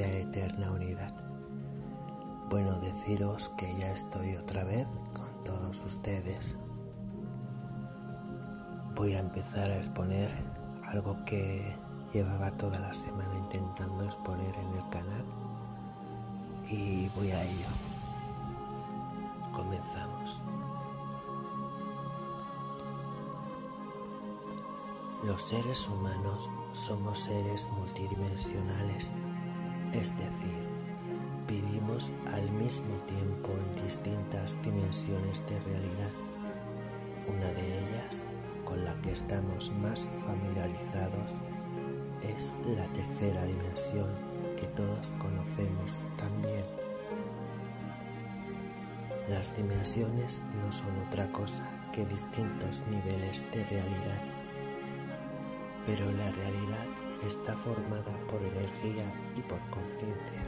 eterna unidad. Bueno, deciros que ya estoy otra vez con todos ustedes. Voy a empezar a exponer algo que llevaba toda la semana intentando exponer en el canal y voy a ello. Comenzamos. Los seres humanos somos seres multidimensionales, es decir, vivimos al mismo tiempo en distintas dimensiones de realidad. Una de ellas, con la que estamos más familiarizados, es la tercera dimensión que todos conocemos también. Las dimensiones no son otra cosa que distintos niveles de realidad pero la realidad está formada por energía y por conciencia.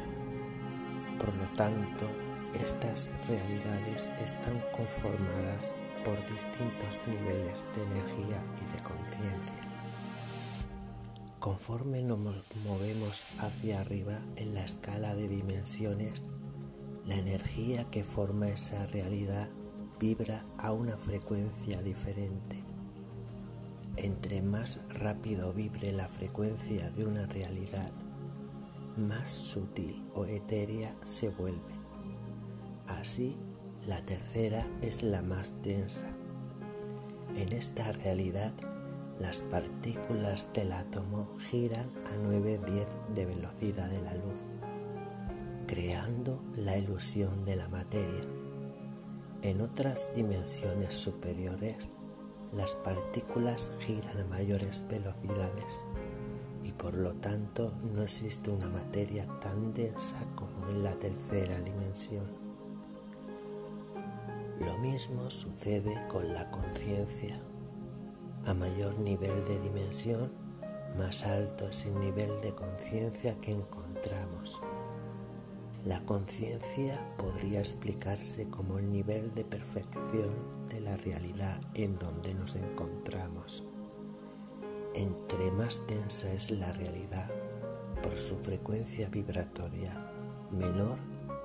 Por lo tanto, estas realidades están conformadas por distintos niveles de energía y de conciencia. Conforme nos movemos hacia arriba en la escala de dimensiones, la energía que forma esa realidad vibra a una frecuencia diferente entre más rápido vibre la frecuencia de una realidad, más sutil o etérea se vuelve. Así, la tercera es la más densa. En esta realidad, las partículas del átomo giran a 9-10 de velocidad de la luz, creando la ilusión de la materia. En otras dimensiones superiores, las partículas giran a mayores velocidades y por lo tanto no existe una materia tan densa como en la tercera dimensión. Lo mismo sucede con la conciencia. A mayor nivel de dimensión, más alto es el nivel de conciencia que encontramos. La conciencia podría explicarse como el nivel de perfección de la realidad en donde nos encontramos. Entre más densa es la realidad por su frecuencia vibratoria, menor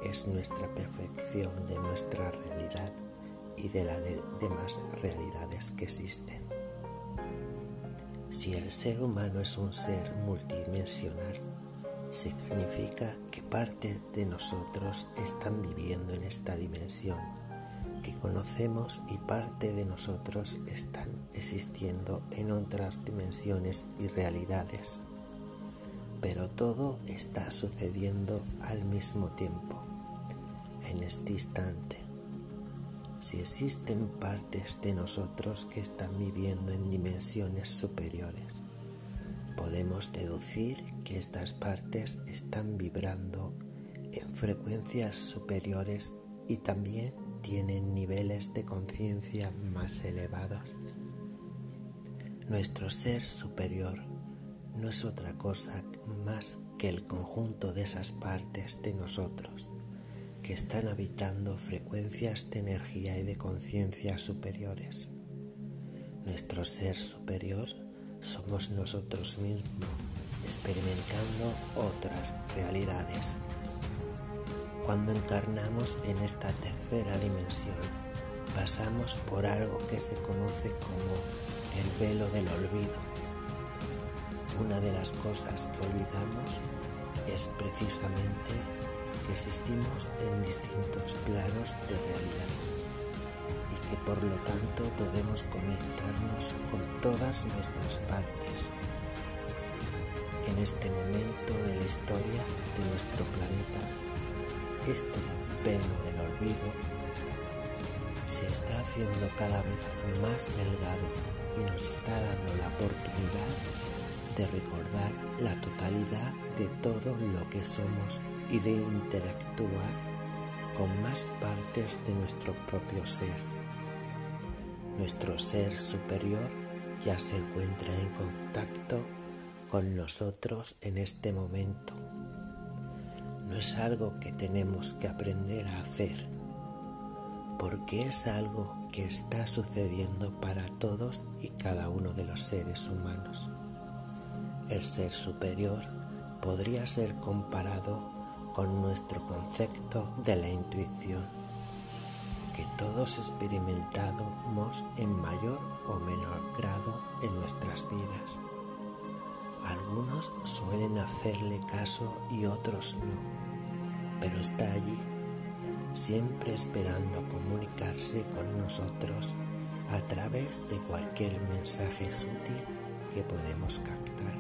es nuestra perfección de nuestra realidad y de las demás realidades que existen. Si el ser humano es un ser multidimensional, significa parte de nosotros están viviendo en esta dimensión que conocemos y parte de nosotros están existiendo en otras dimensiones y realidades. Pero todo está sucediendo al mismo tiempo, en este instante. Si existen partes de nosotros que están viviendo en dimensiones superiores, podemos deducir que estas partes están vibrando en frecuencias superiores y también tienen niveles de conciencia más elevados. Nuestro ser superior no es otra cosa más que el conjunto de esas partes de nosotros que están habitando frecuencias de energía y de conciencia superiores. Nuestro ser superior somos nosotros mismos experimentando otras realidades. Cuando encarnamos en esta tercera dimensión, pasamos por algo que se conoce como el velo del olvido. Una de las cosas que olvidamos es precisamente que existimos en distintos planos de realidad que por lo tanto podemos conectarnos con todas nuestras partes. En este momento de la historia de nuestro planeta, este velo del olvido se está haciendo cada vez más delgado y nos está dando la oportunidad de recordar la totalidad de todo lo que somos y de interactuar con más partes de nuestro propio ser. Nuestro ser superior ya se encuentra en contacto con nosotros en este momento. No es algo que tenemos que aprender a hacer, porque es algo que está sucediendo para todos y cada uno de los seres humanos. El ser superior podría ser comparado con nuestro concepto de la intuición, que todos experimentamos en mayor o menor grado en nuestras vidas. Algunos suelen hacerle caso y otros no, pero está allí, siempre esperando comunicarse con nosotros a través de cualquier mensaje sutil que podemos captar.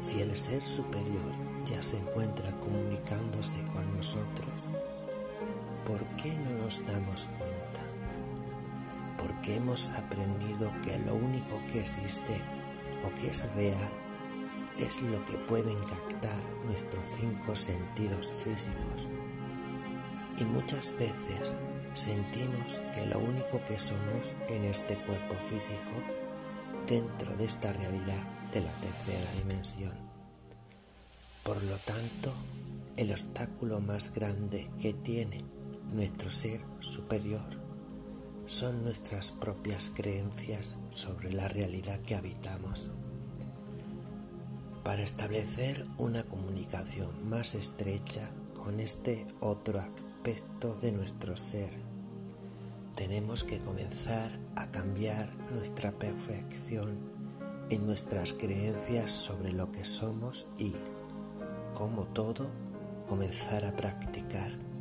Si el ser superior ya se encuentra comunicándose con nosotros, ¿por qué no nos damos cuenta? Porque hemos aprendido que lo único que existe o que es real es lo que pueden captar nuestros cinco sentidos físicos. Y muchas veces sentimos que lo único que somos en este cuerpo físico, dentro de esta realidad de la tercera dimensión. Por lo tanto, el obstáculo más grande que tiene nuestro ser superior son nuestras propias creencias sobre la realidad que habitamos. Para establecer una comunicación más estrecha con este otro aspecto de nuestro ser, tenemos que comenzar a cambiar nuestra perfección en nuestras creencias sobre lo que somos y, como todo, comenzar a practicar.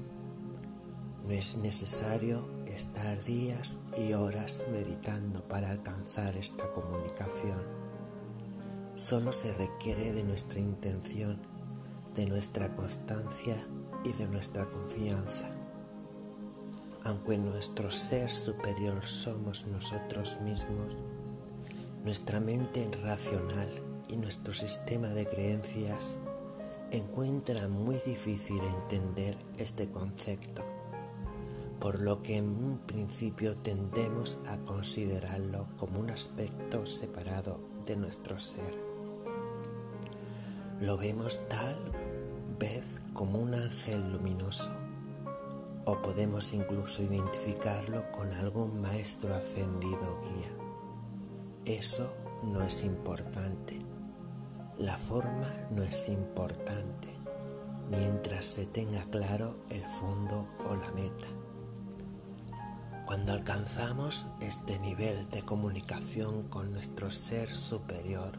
No es necesario estar días y horas meditando para alcanzar esta comunicación. Solo se requiere de nuestra intención, de nuestra constancia y de nuestra confianza aunque nuestro ser superior somos nosotros mismos, nuestra mente racional y nuestro sistema de creencias encuentran muy difícil entender este concepto, por lo que en un principio tendemos a considerarlo como un aspecto separado de nuestro ser. Lo vemos tal vez como un ángel luminoso o podemos incluso identificarlo con algún maestro ascendido guía. Eso no es importante. La forma no es importante mientras se tenga claro el fondo o la meta. Cuando alcanzamos este nivel de comunicación con nuestro ser superior,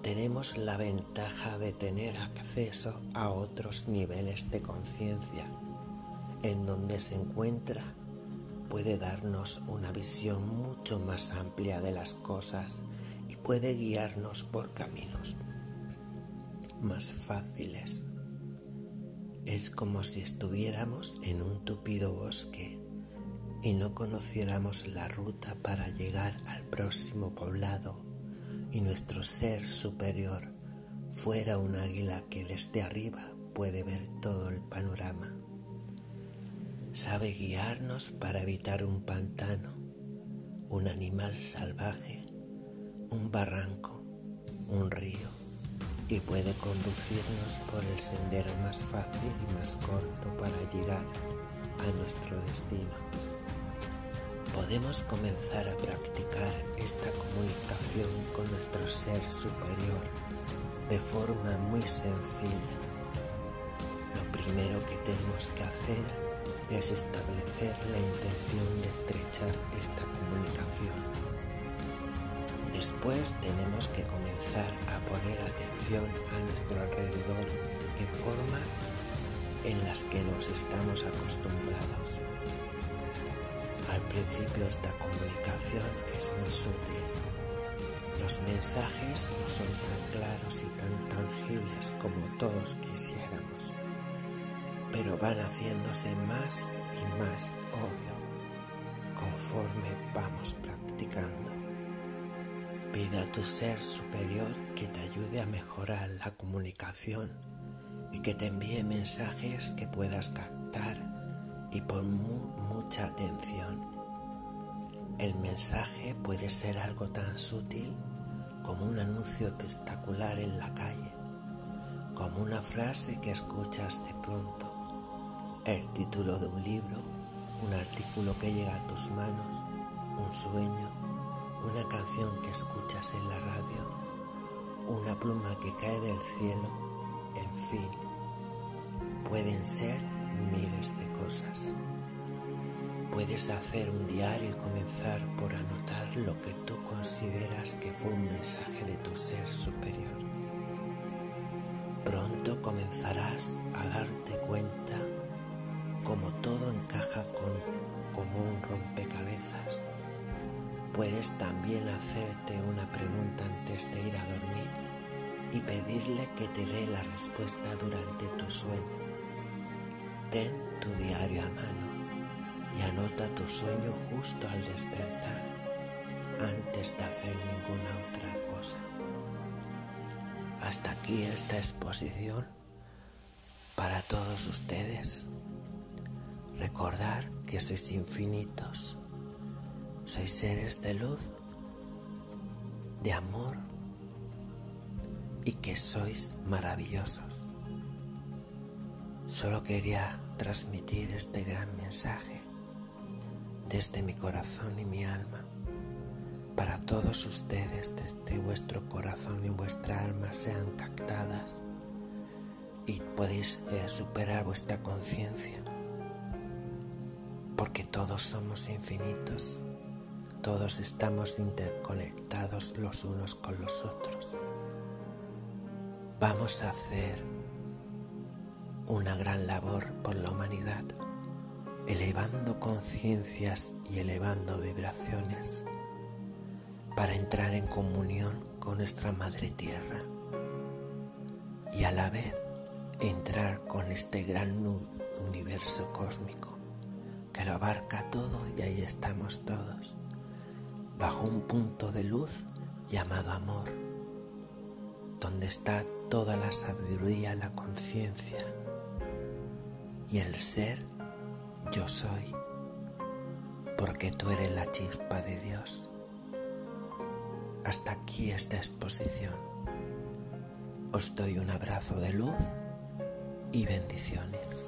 tenemos la ventaja de tener acceso a otros niveles de conciencia en donde se encuentra puede darnos una visión mucho más amplia de las cosas y puede guiarnos por caminos más fáciles. Es como si estuviéramos en un tupido bosque y no conociéramos la ruta para llegar al próximo poblado y nuestro ser superior fuera un águila que desde arriba puede ver todo el panorama sabe guiarnos para evitar un pantano, un animal salvaje, un barranco, un río y puede conducirnos por el sendero más fácil y más corto para llegar a nuestro destino. Podemos comenzar a practicar esta comunicación con nuestro ser superior de forma muy sencilla. Lo primero que tenemos que hacer es establecer la intención de estrechar esta comunicación. Después tenemos que comenzar a poner atención a nuestro alrededor en forma en las que nos estamos acostumbrados. Al principio esta comunicación es muy sutil. Los mensajes no son tan claros y tan tangibles como todos quisiéramos pero van haciéndose más y más obvio conforme vamos practicando. Pide a tu ser superior que te ayude a mejorar la comunicación y que te envíe mensajes que puedas captar y pon mucha atención. El mensaje puede ser algo tan sutil como un anuncio espectacular en la calle, como una frase que escuchas de pronto el título de un libro, un artículo que llega a tus manos, un sueño, una canción que escuchas en la radio una pluma que cae del cielo, en fin, pueden ser miles de cosas. Puedes hacer un diario y comenzar por anotar lo que tú consideras que fue un mensaje de tu ser superior. Pronto comenzarás a darte cuenta cómo todo encaja con, como un rompecabezas. Puedes también hacerte una pregunta antes de ir a dormir y pedirle que te dé la respuesta durante tu sueño. Ten tu diario a mano y anota tu sueño justo al despertar, antes de hacer ninguna otra cosa. Hasta aquí esta exposición para todos ustedes. Recordar que sois infinitos, sois seres de luz, de amor y que sois maravillosos. Solo quería transmitir este gran mensaje desde mi corazón y mi alma, para todos ustedes desde vuestro corazón y vuestra alma sean captadas y podéis eh, superar vuestra conciencia, porque todos somos infinitos, todos estamos interconectados los unos con los otros. Vamos a hacer una gran labor por la humanidad elevando conciencias y elevando vibraciones para entrar en comunión con nuestra Madre Tierra y a la vez entrar con este gran universo cósmico que lo abarca todo y ahí estamos todos, bajo un punto de luz llamado amor, donde está toda la sabiduría, la conciencia y el ser yo soy, porque tú eres la chispa de Dios. Hasta aquí esta exposición. Os doy un abrazo de luz y bendiciones.